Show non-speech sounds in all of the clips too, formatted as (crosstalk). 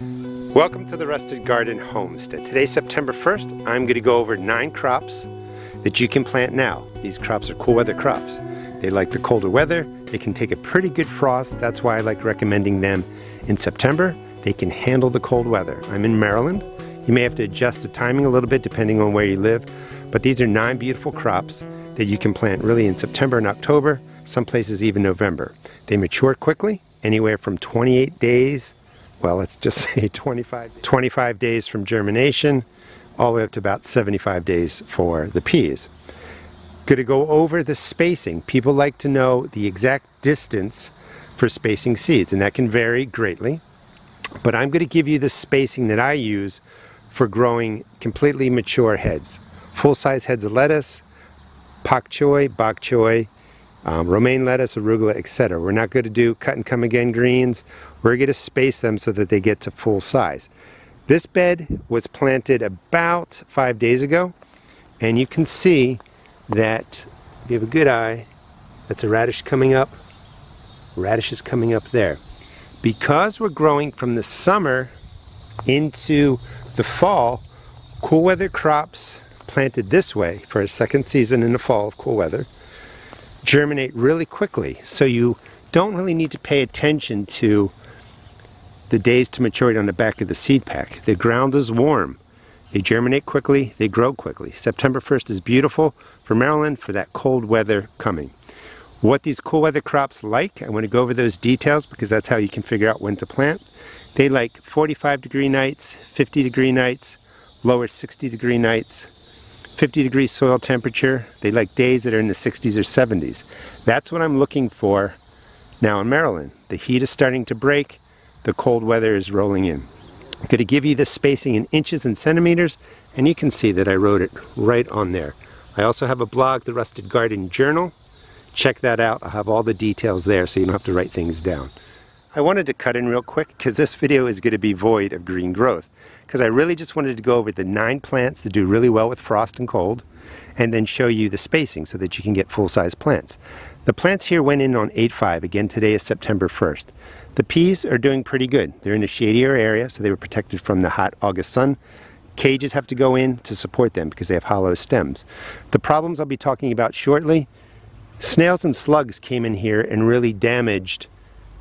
Welcome to the Rusted Garden Homestead. Today, September 1st, I'm going to go over nine crops that you can plant now. These crops are cool weather crops. They like the colder weather. They can take a pretty good frost. That's why I like recommending them in September. They can handle the cold weather. I'm in Maryland. You may have to adjust the timing a little bit depending on where you live, but these are nine beautiful crops that you can plant really in September and October, some places even November. They mature quickly, anywhere from 28 days well, let's just (laughs) say 25, 25 days from germination, all the way up to about 75 days for the peas. Going to go over the spacing. People like to know the exact distance for spacing seeds, and that can vary greatly. But I'm going to give you the spacing that I use for growing completely mature heads. Full-size heads of lettuce, pak choi, bok choy, um, romaine lettuce, arugula, etc. We're not going to do cut and come again greens. We're going to space them so that they get to full size. This bed was planted about five days ago, and you can see that if you have a good eye, that's a radish coming up. Radish is coming up there. Because we're growing from the summer into the fall, cool weather crops planted this way for a second season in the fall of cool weather germinate really quickly. So you don't really need to pay attention to the days to maturity on the back of the seed pack. The ground is warm. They germinate quickly, they grow quickly. September 1st is beautiful for Maryland for that cold weather coming. What these cool weather crops like, I want to go over those details because that's how you can figure out when to plant. They like 45 degree nights, 50 degree nights, lower 60 degree nights, 50 degrees soil temperature. They like days that are in the 60s or 70s. That's what I'm looking for now in Maryland. The heat is starting to break. The cold weather is rolling in. I'm going to give you the spacing in inches and centimeters, and you can see that I wrote it right on there. I also have a blog, The Rusted Garden Journal. Check that out. I'll have all the details there so you don't have to write things down. I wanted to cut in real quick because this video is going to be void of green growth because I really just wanted to go over the nine plants that do really well with frost and cold and then show you the spacing so that you can get full-size plants. The plants here went in on 8.5. Again, today is September 1st. The peas are doing pretty good. They're in a shadier area, so they were protected from the hot August sun. Cages have to go in to support them because they have hollow stems. The problems I'll be talking about shortly, snails and slugs came in here and really damaged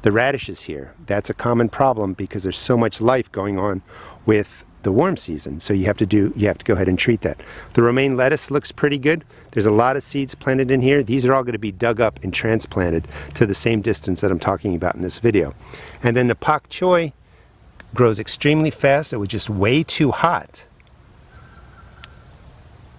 the radishes here. That's a common problem because there's so much life going on with the warm season. So you have to do, you have to go ahead and treat that. The romaine lettuce looks pretty good. There's a lot of seeds planted in here. These are all going to be dug up and transplanted to the same distance that I'm talking about in this video. And then the pak choi grows extremely fast. It was just way too hot.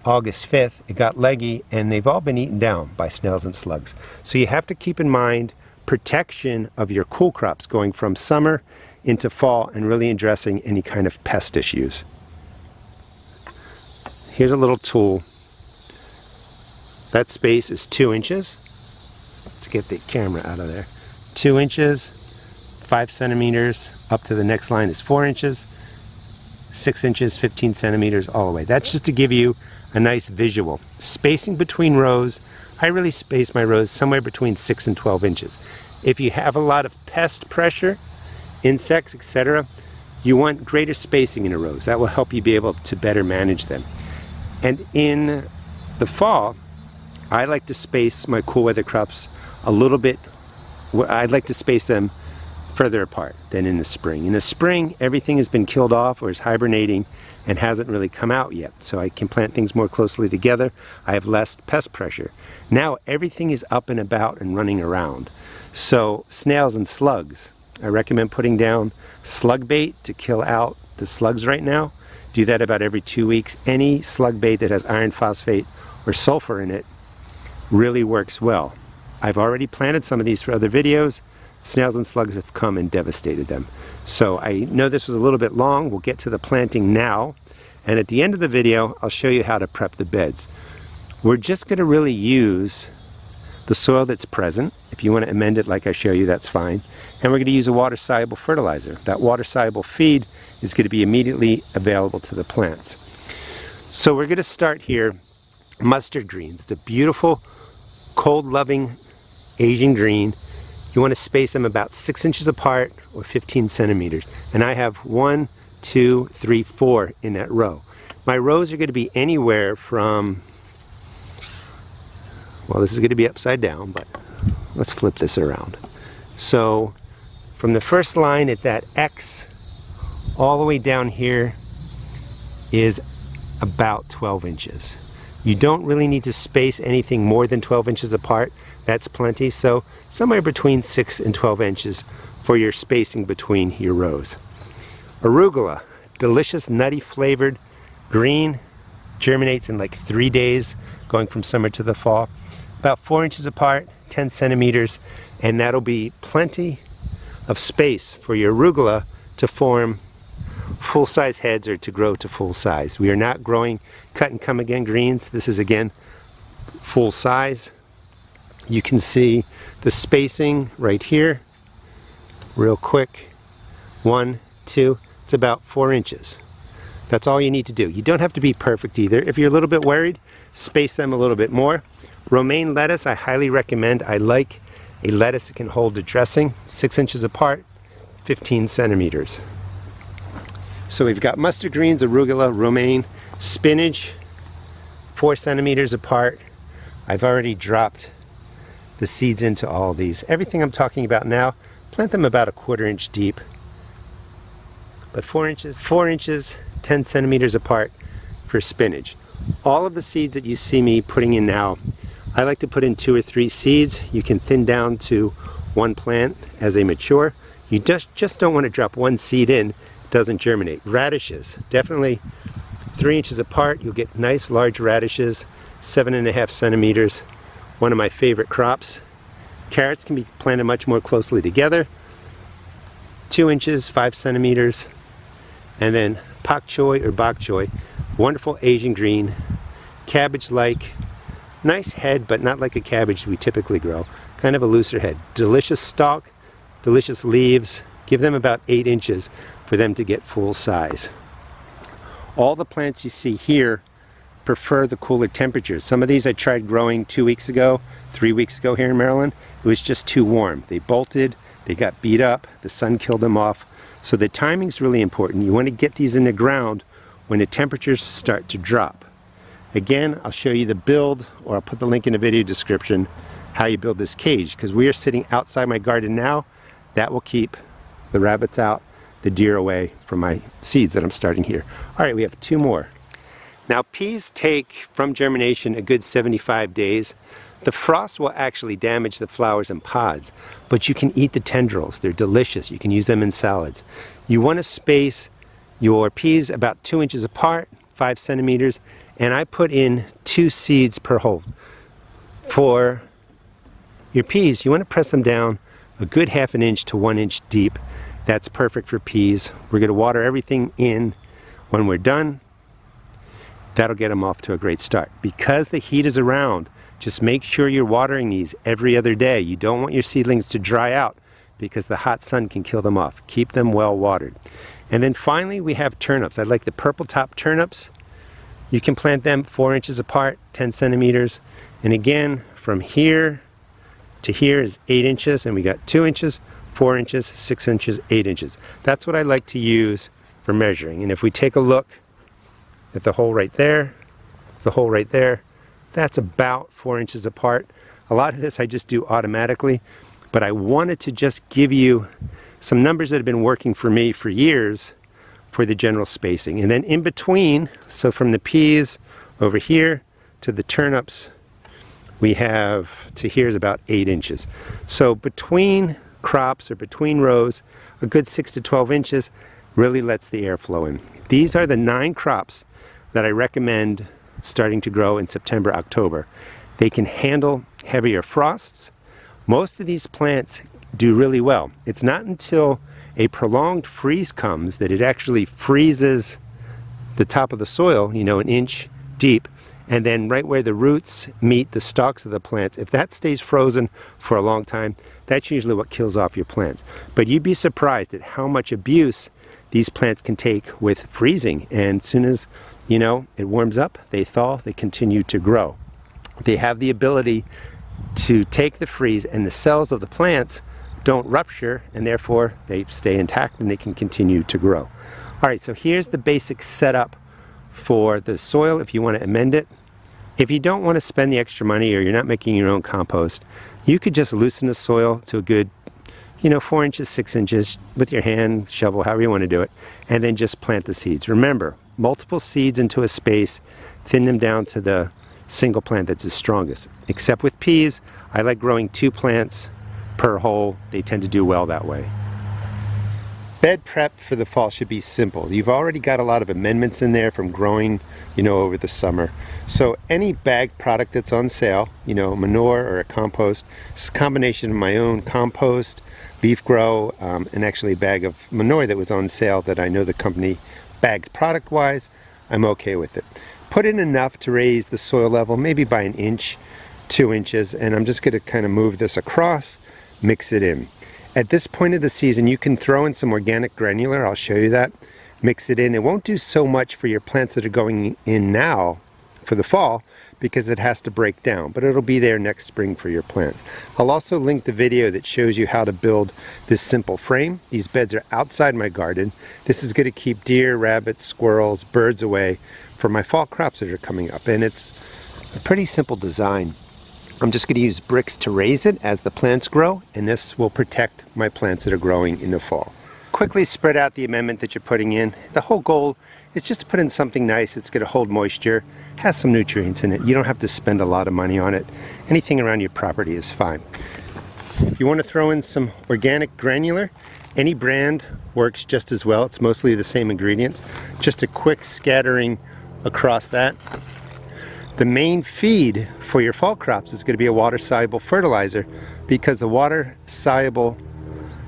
August 5th, it got leggy and they've all been eaten down by snails and slugs. So you have to keep in mind protection of your cool crops going from summer into fall and really addressing any kind of pest issues. Here's a little tool. That space is two inches. Let's get the camera out of there. Two inches, five centimeters, up to the next line is four inches, six inches, 15 centimeters all the way. That's just to give you a nice visual. Spacing between rows, I really space my rows somewhere between six and 12 inches. If you have a lot of pest pressure, insects, etc., you want greater spacing in a rows. That will help you be able to better manage them. And in the fall, I like to space my cool weather crops a little bit, I'd like to space them further apart than in the spring. In the spring, everything has been killed off or is hibernating and hasn't really come out yet. So I can plant things more closely together. I have less pest pressure. Now everything is up and about and running around. So snails and slugs, I recommend putting down slug bait to kill out the slugs right now. Do that about every two weeks. Any slug bait that has iron phosphate or sulfur in it really works well. I've already planted some of these for other videos. Snails and slugs have come and devastated them. So I know this was a little bit long. We'll get to the planting now. And at the end of the video, I'll show you how to prep the beds. We're just going to really use the soil that's present. If you want to amend it like I show you, that's fine. And we're going to use a water-soluble fertilizer. That water-soluble feed is going to be immediately available to the plants. So we're going to start here, mustard greens. It's a beautiful, cold-loving Asian green. You want to space them about six inches apart or 15 centimeters. And I have one, two, three, four in that row. My rows are going to be anywhere from, well, this is going to be upside down, but let's flip this around. So from the first line at that X all the way down here is about 12 inches. You don't really need to space anything more than 12 inches apart. That's plenty. So somewhere between 6 and 12 inches for your spacing between your rows. Arugula, delicious nutty flavored green, germinates in like three days going from summer to the fall. About 4 inches apart, 10 centimeters, and that'll be plenty of space for your arugula to form full-size heads or to grow to full size. We are not growing cut and come again greens. This is again full size. You can see the spacing right here real quick. One, two, it's about four inches. That's all you need to do. You don't have to be perfect either. If you're a little bit worried, space them a little bit more. Romaine lettuce, I highly recommend. I like a lettuce that can hold a dressing, six inches apart, 15 centimeters. So we've got mustard greens, arugula, romaine, spinach, four centimeters apart. I've already dropped the seeds into all these. Everything I'm talking about now, plant them about a quarter inch deep. But four inches, four inches, 10 centimeters apart for spinach. All of the seeds that you see me putting in now, I like to put in two or three seeds. You can thin down to one plant as they mature. You just, just don't want to drop one seed in doesn't germinate. Radishes, definitely three inches apart. You'll get nice large radishes, seven and a half centimeters. One of my favorite crops. Carrots can be planted much more closely together. Two inches, five centimeters. And then pak choi or bok choy, wonderful Asian green, cabbage-like, nice head, but not like a cabbage we typically grow. Kind of a looser head. Delicious stalk, delicious leaves. Give them about eight inches for them to get full size. All the plants you see here prefer the cooler temperatures. Some of these I tried growing two weeks ago, three weeks ago here in Maryland. It was just too warm. They bolted, they got beat up, the sun killed them off. So the timing's really important. You want to get these in the ground when the temperatures start to drop. Again, I'll show you the build, or I'll put the link in the video description, how you build this cage, because we are sitting outside my garden now. That will keep the rabbits out the deer away from my seeds that I'm starting here. All right, we have two more. Now peas take from germination a good 75 days. The frost will actually damage the flowers and pods, but you can eat the tendrils. They're delicious. You can use them in salads. You want to space your peas about two inches apart, five centimeters, and I put in two seeds per hole. For your peas, you want to press them down a good half an inch to one inch deep that's perfect for peas. We're going to water everything in when we're done. That'll get them off to a great start. Because the heat is around, just make sure you're watering these every other day. You don't want your seedlings to dry out because the hot sun can kill them off. Keep them well watered. And then finally we have turnips. I like the purple top turnips. You can plant them four inches apart, 10 centimeters. And again, from here to here is eight inches and we got two inches four inches, six inches, eight inches. That's what I like to use for measuring. And if we take a look at the hole right there, the hole right there, that's about four inches apart. A lot of this I just do automatically, but I wanted to just give you some numbers that have been working for me for years for the general spacing. And then in between, so from the peas over here to the turnips, we have to here is about eight inches. So between crops or between rows, a good 6 to 12 inches really lets the air flow in. These are the nine crops that I recommend starting to grow in September, October. They can handle heavier frosts. Most of these plants do really well. It's not until a prolonged freeze comes that it actually freezes the top of the soil, you know, an inch deep, and then right where the roots meet the stalks of the plants, if that stays frozen for a long time, that's usually what kills off your plants. But you'd be surprised at how much abuse these plants can take with freezing. And as soon as, you know, it warms up, they thaw, they continue to grow. They have the ability to take the freeze and the cells of the plants don't rupture and therefore they stay intact and they can continue to grow. All right, so here's the basic setup for the soil if you want to amend it. If you don't want to spend the extra money or you're not making your own compost, you could just loosen the soil to a good, you know, four inches, six inches with your hand, shovel, however you want to do it, and then just plant the seeds. Remember, multiple seeds into a space, thin them down to the single plant that's the strongest. Except with peas, I like growing two plants per hole. They tend to do well that way. Bed prep for the fall should be simple. You've already got a lot of amendments in there from growing, you know, over the summer. So any bag product that's on sale, you know, manure or a compost, it's a combination of my own compost, LeafGro, um, and actually a bag of manure that was on sale that I know the company bagged product wise, I'm okay with it. Put in enough to raise the soil level, maybe by an inch, two inches, and I'm just gonna kind of move this across, mix it in. At this point of the season, you can throw in some organic granular, I'll show you that. Mix it in. It won't do so much for your plants that are going in now for the fall because it has to break down, but it'll be there next spring for your plants. I'll also link the video that shows you how to build this simple frame. These beds are outside my garden. This is gonna keep deer, rabbits, squirrels, birds away for my fall crops that are coming up. And it's a pretty simple design. I'm just going to use bricks to raise it as the plants grow, and this will protect my plants that are growing in the fall. Quickly spread out the amendment that you're putting in. The whole goal is just to put in something nice. It's going to hold moisture, has some nutrients in it. You don't have to spend a lot of money on it. Anything around your property is fine. If you want to throw in some organic granular, any brand works just as well. It's mostly the same ingredients. Just a quick scattering across that. The main feed for your fall crops is going to be a water-soluble fertilizer because the water-soluble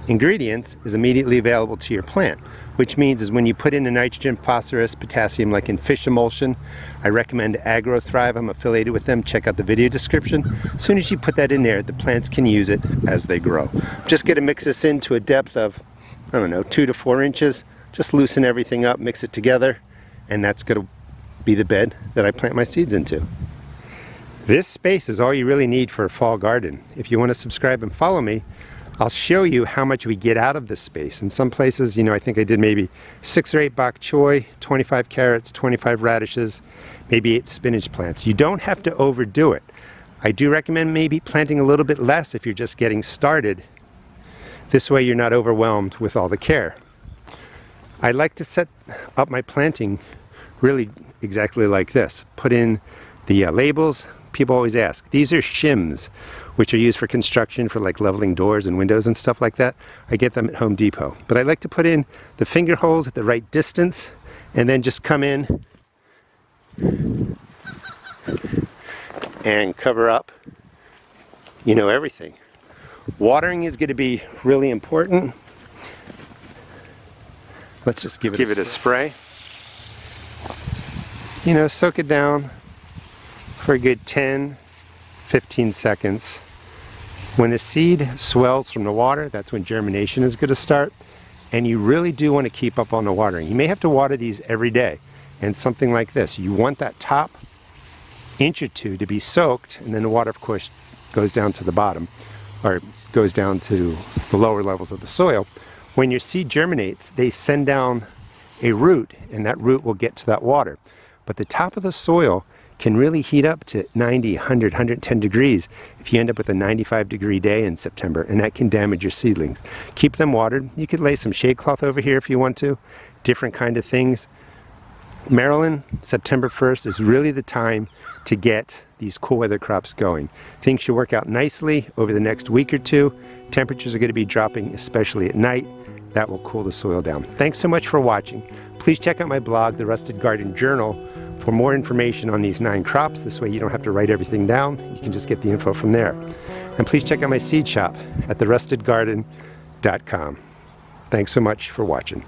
ingredients is immediately available to your plant which means is when you put in the nitrogen, phosphorus, potassium like in fish emulsion, I recommend AgroThrive, I'm affiliated with them, check out the video description. As soon as you put that in there, the plants can use it as they grow. Just gonna mix this into a depth of, I don't know, two to four inches. Just loosen everything up, mix it together, and that's gonna be the bed that I plant my seeds into. This space is all you really need for a fall garden. If you want to subscribe and follow me, I'll show you how much we get out of this space. In some places, you know, I think I did maybe six or eight bok choy, 25 carrots, 25 radishes, maybe eight spinach plants. You don't have to overdo it. I do recommend maybe planting a little bit less if you're just getting started. This way you're not overwhelmed with all the care. I like to set up my planting really exactly like this. Put in the uh, labels. People always ask. These are shims, which are used for construction for like leveling doors and windows and stuff like that. I get them at Home Depot. But I like to put in the finger holes at the right distance and then just come in and cover up, you know, everything. Watering is going to be really important. Let's just give it, give a, it a spray you know, soak it down for a good 10, 15 seconds. When the seed swells from the water, that's when germination is going to start. And you really do want to keep up on the watering. You may have to water these every day. And something like this, you want that top inch or two to be soaked, and then the water, of course, goes down to the bottom, or goes down to the lower levels of the soil. When your seed germinates, they send down a root, and that root will get to that water. But the top of the soil can really heat up to 90, 100, 110 degrees if you end up with a 95 degree day in September, and that can damage your seedlings. Keep them watered. You could lay some shade cloth over here if you want to, different kind of things. Maryland, September 1st is really the time to get these cool weather crops going. Things should work out nicely over the next week or two. Temperatures are going to be dropping, especially at night. That will cool the soil down. Thanks so much for watching. Please check out my blog, The Rusted Garden Journal, for more information on these nine crops. This way you don't have to write everything down. You can just get the info from there. And please check out my seed shop at therustedgarden.com. Thanks so much for watching.